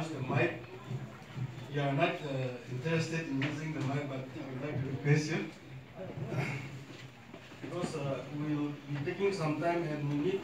use the mic. You are not uh, interested in using the mic, but I would like to request you. because uh, we'll be taking some time and we need